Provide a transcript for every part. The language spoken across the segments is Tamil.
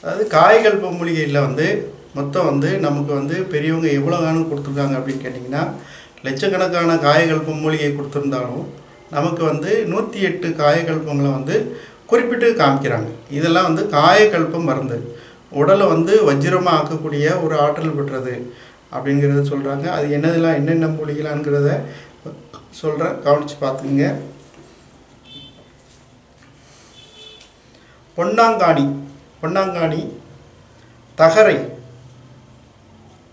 அதாவது காய்கள் மூலிகையில் வந்து மொத்தம் வந்து நமக்கு வந்து பெரியவங்க எவ்வளோ காணும் கொடுத்துருக்காங்க அப்படின்னு கேட்டிங்கன்னா லட்சக்கணக்கான காயகல்ப மூலிகை கொடுத்துருந்தாலும் நமக்கு வந்து நூற்றி எட்டு காயகல்பங்களை வந்து குறிப்பிட்டு காமிக்கிறாங்க. இதெல்லாம் வந்து காயகல்ப மருந்து. உடலை வந்து வஜ்ரமாக ஆக்கக்கூடிய ஒரு ஆற்றல் பெற்றது அப்படிங்கிறத சொல்கிறாங்க அது என்னதெல்லாம் என்னென்ன மூலிகளாங்கிறத சொல்கிறேன் கவனித்து பார்த்துங்க பொன்னாங்காணி பொன்னாங்காணி தகரை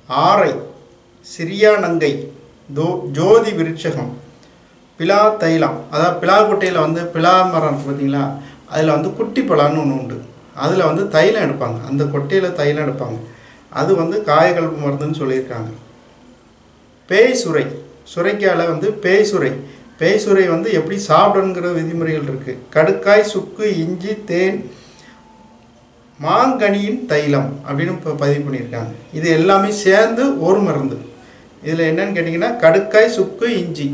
ஆரை சிறியானங்கை தோ ஜோதி விருட்சகம் பிலா தைலம். அதாவது பிலாக்குட்டையில் வந்து பிலா மரம் இருக்கு பார்த்தீங்களா? அதில் வந்து குட்டி பலான்னு ஒன்று உண்டு. அதில் வந்து தைலம் எடுப்பாங்க. அந்த கொட்டையில் தைலம் எடுப்பாங்க. அது வந்து காயக்கல்பு மருந்துன்னு சொல்லியிருக்காங்க. பேய் சுரை. சுரைக்கால வந்து பேய் சுரை. பேய் சுரை வந்து எப்படி சாப்பிடணுங்கிற விதிமுறைகள் இருக்குது கடுக்காய் சுக்கு இஞ்சி தேன் மாங்கனியின் தைலம் அப்படின்னு இப்போ பதிவு பண்ணியிருக்காங்க. இது எல்லாமே சேர்ந்து ஒரு மருந்து. இதில் என்னன்னு கேட்டிங்கன்னா கடுக்காய் சுக்கு இஞ்சி.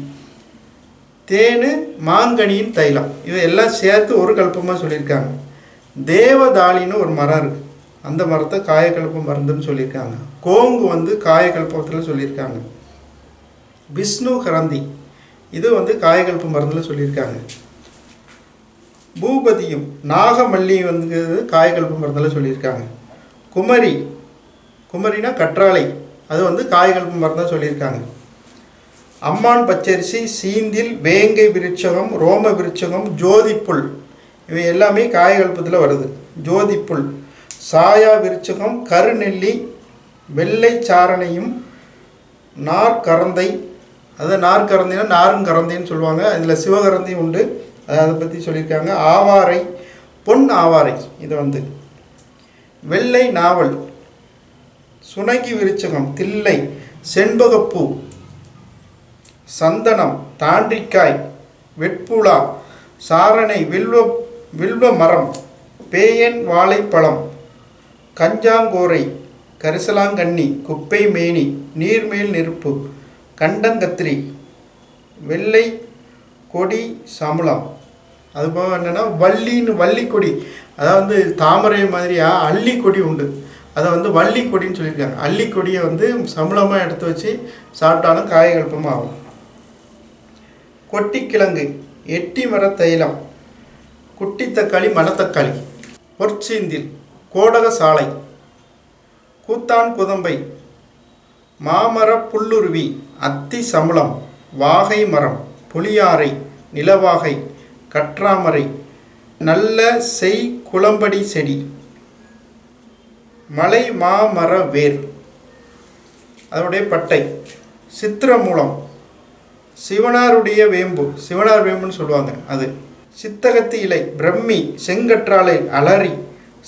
தேன் மாங்கனியின் தைலம். இது எல்லாம் சேர்த்து ஒரு கல்பமாக சொல்லியிருக்காங்க. தேவதாளின்னு ஒரு மரம் இருக்குது அந்த மரத்தை காயக்கல்ப மருந்துன்னு சொல்லியிருக்காங்க. கோங்கு வந்து காயக்கல்பத்தில் சொல்லியிருக்காங்க. விஷ்ணு கரந்தி இது வந்து காயக்கல்ப மருந்தில் சொல்லியிருக்காங்க. பூபதியும் நாகமல்லி வந்து காயகல்ப மருந்தில் சொல்லியிருக்காங்க. குமரி குமரினா கற்றாழை. அது வந்து காயகல்ப மருந்தாக சொல்லியிருக்காங்க. அம்மான் பச்சரிசி சீந்தில் வேங்கை விருட்சகம் ரோம விருட்சகம் ஜோதிப்புல். இவை எல்லாமே காயகல்பத்தில் வருது. ஜோதிப்புல். சாயா விருட்சகம் கருநெல்லி வெள்ளை சாரணையும் நார்கரந்தை அது நார்கரந்தைனா நாருங்கரந்தைன்னு சொல்லுவாங்க. அதில் சிவகரந்தையும் உண்டு. அதை பற்றி சொல்லியிருக்காங்க. ஆவாரை பொன் ஆவாரை. இது வந்து வெள்ளை நாவல் சுனகி விருச்சகம் தில்லை செண்பகப்பூ சந்தனம் தாண்டிக்காய் வெட்புலா சாரணை வில்வ வில்வ மரம் பேயன் வாழைப்பழம் கஞ்சாங்கோரை கரிசலாங்கண்ணி குப்பை மேனி நீர்மேல் நெருப்பு கண்டங்கத்திரி வெள்ளை கொடி சமுளம் அதுபோக என்னென்னா வள்ளின்னு வள்ளிக்கொடி. அதாவது தாமரை மாதிரியா அள்ளிக்கொடி உண்டு. அதை வந்து வள்ளிக்கொடின்னு சொல்லியிருக்காங்க. அள்ளிக்கொடியை வந்து சம்பளமாக எடுத்து வச்சு சாப்பிட்டாலும் காயகல்பமாக ஆகும். கொட்டிக்கிழங்கு எட்டி மர தைலம் குட்டி தக்காளி மணத்தக்காளி பொற்சீந்தில் கோடக சாலை கூத்தான் குதம்பை மாமர புல்லுருவி அத்தி சம்பளம் வாகை மரம் புளியாரை நிலவாகை கற்றாமரை நல்ல செய் குளம்படி செடி மலை மாமர வேர். அதனுடைய பட்டை சித்திரமூலம் சிவனாருடைய வேம்பு சிவனார் வேம்புன்னு சொல்லுவாங்க அது. சித்தகத்து இலை பிரம்மி செங்கற்றாழை அலரி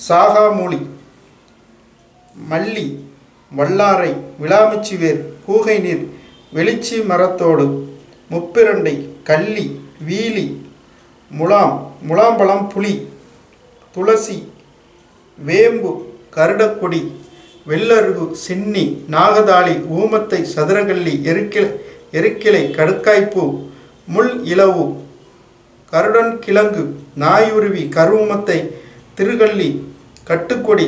சாகாமூலி மல்லி வல்லாரை விளாமிச்சி வேர் கூகை நீர் வெளிச்சி மரத்தோடு முப்பிரண்டை கள்ளி வீலி முலாம் முலாம்பழம் புளி துளசி வேம்பு கருடக்கொடி வெள்ளருகு சின்னி நாகதாளி ஊமத்தை சதுரகல்லி எருக்கிளை எருக்கிளை கடுக்காய்ப்பூ முள் இலவு கருடன் கிழங்கு நாயுருவி கருவமத்தை திருகள்ளி கட்டுக்கொடி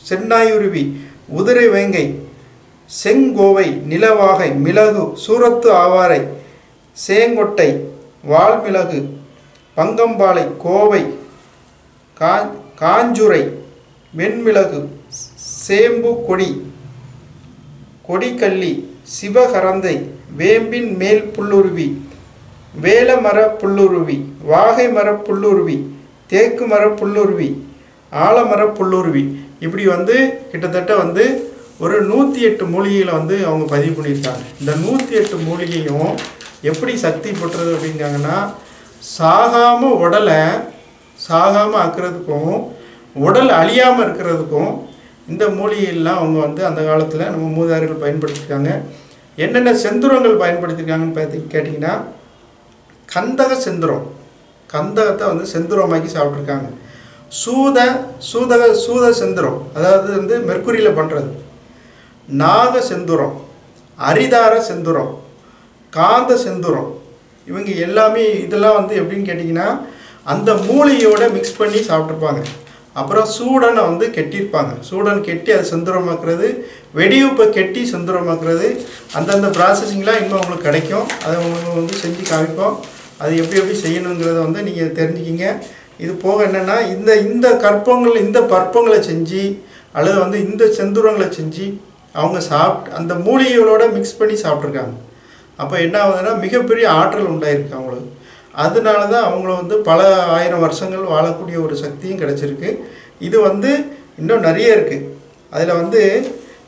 சென்னாயுருவி உதிரை வேங்கை செங்கோவை நிலவாகை மிளகு சூரத்து ஆவாரை சேங்கொட்டை வால்மிளகு பங்கம்பாலை கோவை கா காஞ்சுரை வெண்மிளகு சேம்பு கொடி கொடிக்கள்ளி சிவகரந்தை வேம்பின் மேல் புல்லுருவி வேலமர புல்லுருவி வாகை மர புல்லுருவி தேக்கு மர புல்லுருவி ஆலமர புல்லுருவி. இப்படி வந்து கிட்டத்தட்ட வந்து ஒரு நூற்றி எட்டு மூலிகையில் வந்து அவங்க பதிவு பண்ணியிருக்காங்க. இந்த நூற்றி எட்டு மூலிகையும் எப்படி சக்தி பெற்றது அப்படிங்காங்கன்னா சாகாமல் உடலை சாகாமல் ஆக்கிறதுக்கும் உடல் அழியாமல் இருக்கிறதுக்கும் இந்த மூலிகையெல்லாம் அவங்க வந்து அந்த காலத்தில் நம்ம மூதாதையர்கள் பயன்படுத்தியிருக்காங்க என்னென்ன செந்துரங்கள் பயன்படுத்தியிருக்காங்கன்னு பார்த்து கேட்டிங்கன்னா கந்தக செந்துரம் கந்தகத்தை வந்து செந்துரமாக்கி சாப்பிட்ருக்காங்க சூத சூதக சூத செந்துரம் அதாவது வந்து மெர்க்குரியில் பண்ணுறது நாக செந்துரம் அரிதார செந்துரம் காந்த செந்துரம் இவங்க எல்லாமே இதெல்லாம் வந்து எப்படின்னு கேட்டிங்கன்னா அந்த மூளையோட மிக்ஸ் பண்ணி சாப்பிட்ருப்பாங்க அப்புறம் சூடனை வந்து கெட்டியிருப்பாங்க. சூடன் கெட்டி அதை செந்துரமாக்குறது வெடியுப்பை கெட்டி செந்துரமாக்குறது அந்தந்த ப்ராசஸிங்லாம் இன்னும் உங்களுக்கு கிடைக்கும். அதை உங்களுக்கு வந்து செஞ்சு காமிப்போம். அது எப்படி எப்படி செய்யணுங்கிறத வந்து நீங்கள் தெரிஞ்சுக்கிங்க. இது போக என்னென்னா இந்த இந்த கற்பங்கள் இந்த பற்பங்களை செஞ்சு அல்லது வந்து இந்த செந்துரங்களை செஞ்சு அவங்க சாப்பிட்டு அந்த மூலிகைகளோட மிக்ஸ் பண்ணி சாப்பிட்ருக்காங்க அப்போ என்ன ஆகுதுன்னா மிகப்பெரிய ஆற்றல் உண்டாயிருக்கு அவங்களுக்கு. அதனால தான் அவங்கள வந்து பல ஆயிரம் வருஷங்கள் வாழக்கூடிய ஒரு சக்தியும் கிடச்சிருக்கு. இது வந்து இன்னும் நிறைய இருக்குது அதில் வந்து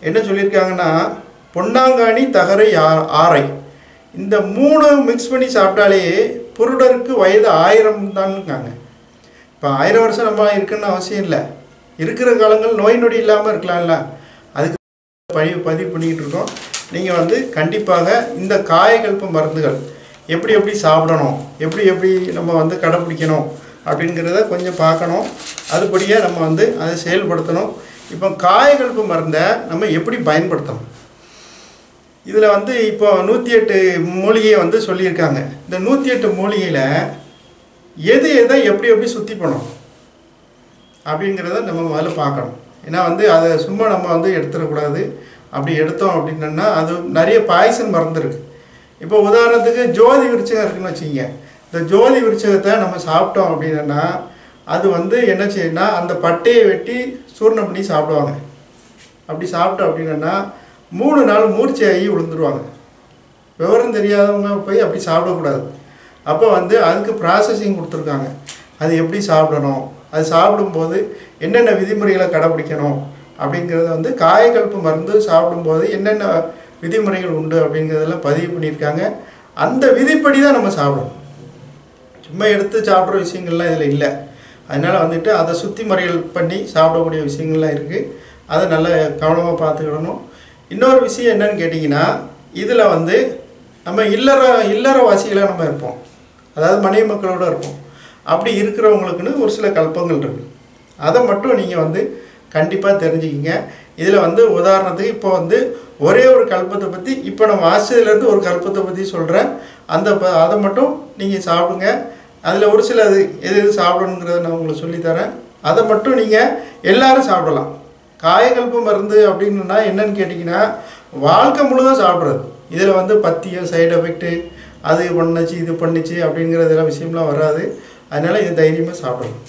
என்ன சொல்லியிருக்காங்கன்னா பொன்னாங்காணி தகரை ஆ- ஆரை. இந்த மூணு மிக்ஸ் பண்ணி சாப்பிட்டாலே புருடருக்கு வயது ஆயிரம் தான்ங்காங்க இப்போ ஆயிரம் வருஷம் நம்ம இருக்குன்னு அவசியம் இல்லை. இருக்கிற காலங்கள் நோய் நொடி இல்லாமல் இருக்கலாம்ல. அதுக்கு பதிவு பதிவு பண்ணிக்கிட்டு இருக்கோம். நீங்கள் வந்து கண்டிப்பாக இந்த காயகல்ப மருந்துகள் எப்படி எப்படி சாப்பிடணும் எப்படி எப்படி நம்ம வந்து கடைப்பிடிக்கணும் அப்படிங்கிறத கொஞ்சம் பார்க்கணும். அதுபடியே நம்ம வந்து அதை செயல்படுத்தணும். இப்போ காயகல்ப மருந்தை நம்ம எப்படி பயன்படுத்தணும்? இதில் வந்து இப்போ நூற்றி எட்டு மூலிகையை வந்து சொல்லியிருக்காங்க. இந்த நூற்றி எட்டு மூலிகையில் எது எதை எப்படி எப்படி சுத்தி பண்ணணும் அப்படிங்கிறத நம்ம முதல்ல பார்க்கணும். ஏன்னா வந்து அதை சும்மா நம்ம வந்து எடுத்துடக்கூடாது. அப்படி எடுத்தோம் அப்படின்னா அது நிறைய பாய்சன் மறந்துருக்கு. இப்போ உதாரணத்துக்கு ஜோதி விருச்சகம் இருக்குன்னு வச்சுக்கோங்க. இந்த ஜோதி விருச்சகத்தை நம்ம சாப்பிட்டோம் அப்படின்னா அது வந்து என்ன செய்யணும்னா அந்த பட்டையை வெட்டி சூர்ணம் பண்ணி சாப்பிடுவாங்க. அப்படி சாப்பிட்டோம் அப்படின்னா மூணு நாள் மூர்ச்சையாகி விழுந்துருவாங்க. விவரம் தெரியாதவங்க போய் அப்படி சாப்பிடக்கூடாது. அப்போ வந்து அதுக்கு ப்ராசஸிங் கொடுத்துருக்காங்க. அது எப்படி சாப்பிடணும்? அது சாப்பிடும்போது என்னென்ன விதிமுறைகளை கடைப்பிடிக்கணும்? அப்படிங்கிறத வந்து காயக்கல்பு மருந்து சாப்பிடும்போது என்னென்ன விதிமுறைகள் உண்டு அப்படிங்கிறதெல்லாம் பதிவு பண்ணியிருக்காங்க. அந்த விதிப்படி தான் நம்ம சாப்பிடணும். சும்மா எடுத்து சாப்பிட்ற விஷயங்கள்லாம் இதில் இல்லை. அதனால் வந்துட்டு அதை சுற்றி முறைகள் பண்ணி சாப்பிடக்கூடிய விஷயங்கள்லாம் இருக்குது அதை நல்லா கவனமாக பார்த்துக்கிடணும். இன்னொரு விஷயம் என்னன்னு கேட்டிங்கன்னா இதில் வந்து நம்ம இல்லற இல்லற வாசிகளாக நம்ம இருப்போம். அதாவது மனைவி மக்களோட இருப்போம். அப்படி இருக்கிறவங்களுக்குன்னு ஒரு சில கல்பங்கள் இருக்குது அதை மட்டும் நீங்கள் வந்து கண்டிப்பாக தெரிஞ்சுக்கிங்க. இதில் வந்து உதாரணத்துக்கு இப்போ வந்து ஒரே ஒரு கல்பத்தை பற்றி இப்போ நம்ம ஆசிரியர்லேருந்து ஒரு கல்பத்தை பற்றி சொல்கிறேன் அந்த ப அதை மட்டும் நீங்கள் சாப்பிடுங்க. அதில் ஒரு சில இது எது எது சாப்பிடணுங்கிறத நான் உங்களுக்கு சொல்லித்தரேன். அதை மட்டும் நீங்கள் எல்லாரும் சாப்பிடலாம். காயகல்ப மருந்து அப்படின்னா என்னன்னு கேட்டிங்கன்னா வாழ்க்கை முழுதும் சாப்பிட்றது. இதில் வந்து பத்தியம் சைடு எஃபெக்ட்டு அது பண்ணுச்சு இது பண்ணுச்சு அப்படிங்கிறதெல்லாம் விஷயம்லாம் வராது. அதனால் இது தைரியமாக சாப்பிடணும்.